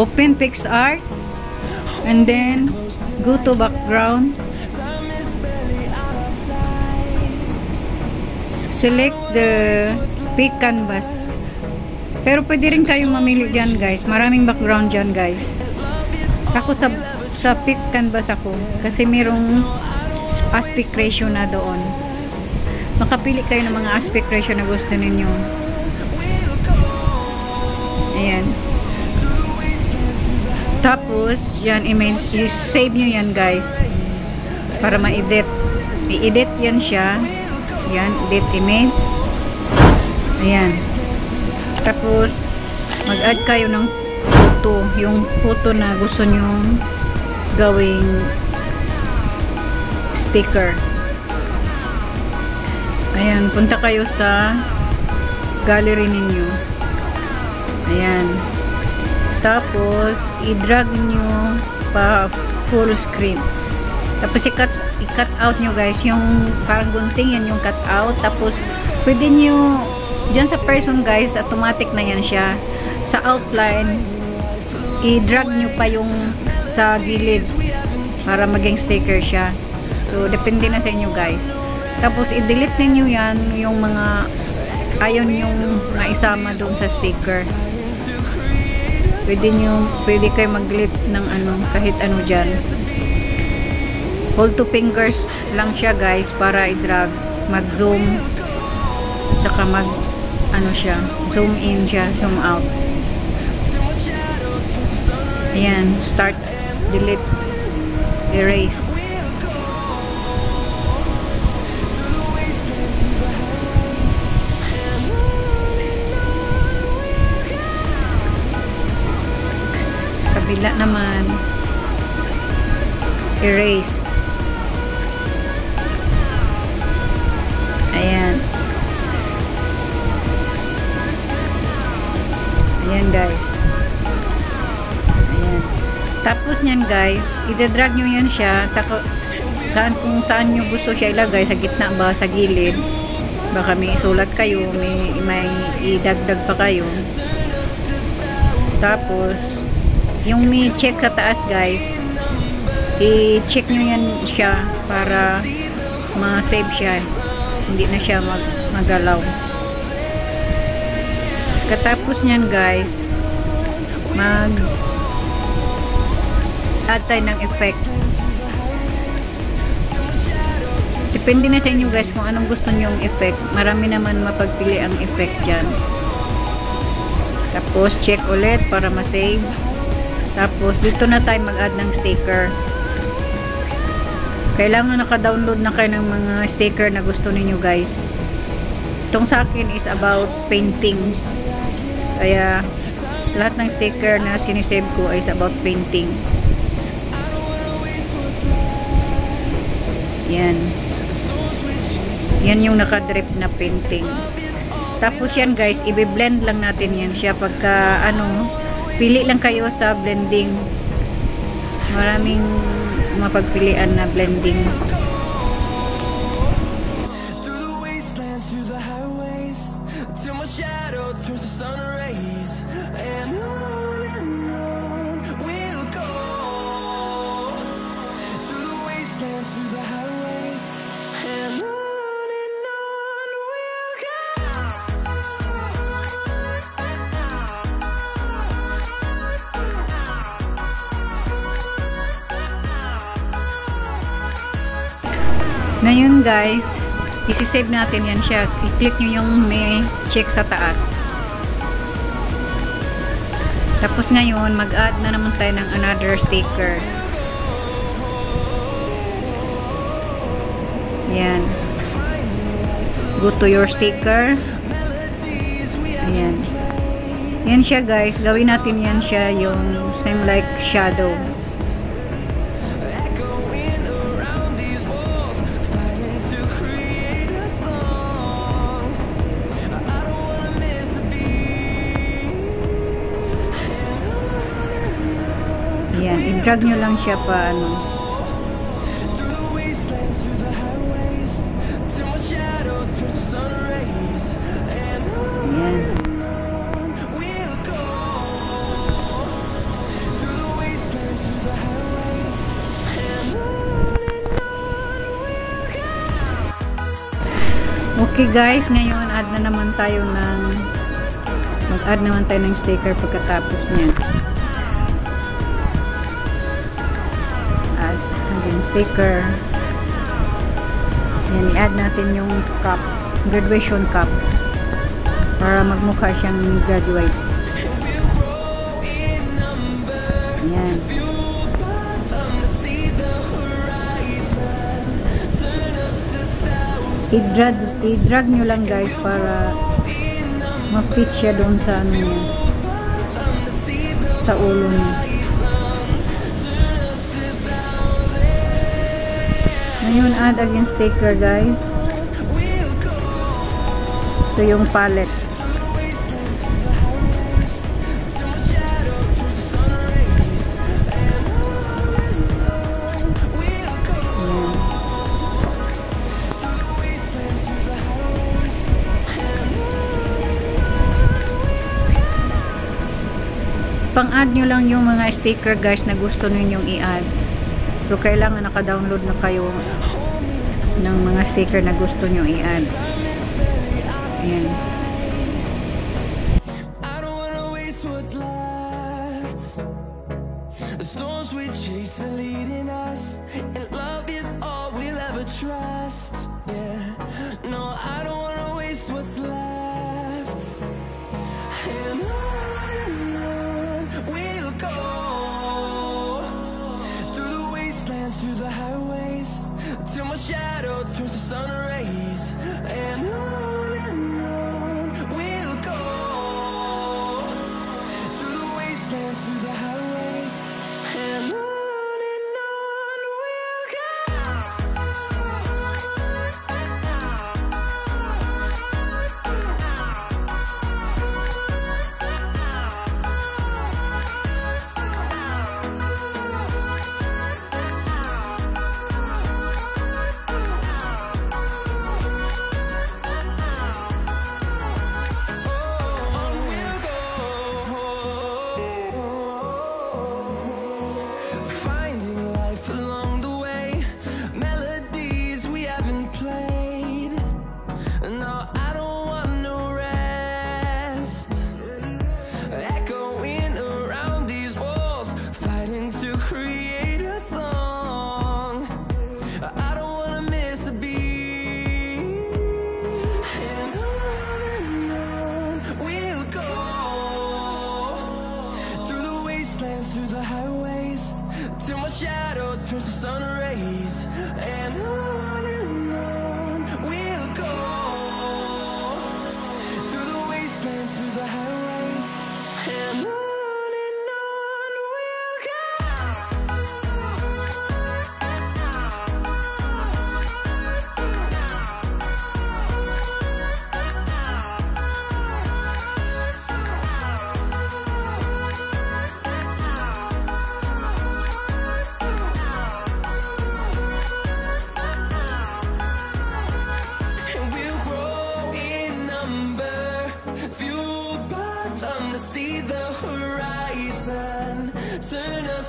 open PixArt and then go to background. Select the pick canvas. Pero pwede rin kayong mamili dyan guys. Maraming background dyan guys. Ako sa sa pick canvas ako. Kasi merong aspect ratio na doon. Makapili kayo ng mga aspect ratio na gusto ninyo. Ayan tapos yan image i-save nyo yan guys. Para ma-edit. I-edit yan siya. Yan edit image. Ayan. Tapos mag-add kayo ng photo. Yung photo na gusto nyo gawing sticker. Ayan punta kayo sa gallery ninyo. Ayan tapos i-drag nyo pa full screen. Tapos i-cut, i-cut out nyo guys yung parang gunting yan yung cut out. Tapos pwede nyo dyan sa person guys automatic na yan siya. Sa outline i-drag nyo pa yung sa gilid para maging sticker siya. So depende na sa inyo guys. Tapos i-delete ninyo yan yung mga ayon yung naisama doon sa sticker pwede nyo pwede kayo mag-delete ng ano kahit ano dyan. Hold two fingers lang siya guys para i-drag. Mag-zoom saka mag ano siya zoom in siya zoom out. Ayan start delete erase kabila naman. Erase. Ayan. Ayan guys. Ayan. Tapos nyan guys ide-drag nyo yan siya. Tako, saan kung saan nyo gusto siya ilagay sa gitna ba sa gilid. Baka may isulat kayo may, may idagdag pa kayo. Tapos yung may check sa taas guys i-check nyo yan siya para ma-save siya. Hindi na siya mag magalaw. Katapos nyan guys mag add tayo ng effect. Depende na sa inyo guys kung anong gusto nyong effect. Marami naman mapagpili ang effect dyan. Tapos check ulit para ma-save tapos dito na tayo mag-add ng sticker. Kailangan naka-download na kayo ng mga sticker na gusto ninyo guys. Itong sa akin is about painting. Kaya lahat ng sticker na sinisave ko is about painting. Yan. Yan yung nakadrip na painting. Tapos yan guys i-blend lang natin yan siya pagka ano pili lang kayo sa blending. Maraming mapagpilian na blending Ngayon guys, isi-save natin yan siya. I-click nyo yung may check sa taas. Tapos ngayon, mag-add na naman tayo ng another sticker. Yan. Go to your sticker. Ayan. Yan siya guys. Gawin natin yan siya yung same like shadow. Drag nyo lang siya pa, ano. Ayan. Okay guys, ngayon add na naman tayo ng mag-add naman tayo ng sticker pagkatapos niyan. Sticker. Yan, i-add natin yung cup, graduation cup para magmukha siyang graduate. Yan. I-drag, i-drag nyo lang guys para ma-fit siya doon sa ano niya. Sa ulo niya. Ngayon add again sticker guys. Ito yung palette. Pang-add nyo lang yung mga sticker guys na gusto ninyong i-add. Pero kailangan naka-download na kayo ng mga sticker na gusto nyo i-add. Ayan. The storms we chase are leading us, and love is all we'll ever trust. Yeah, no, I don't sun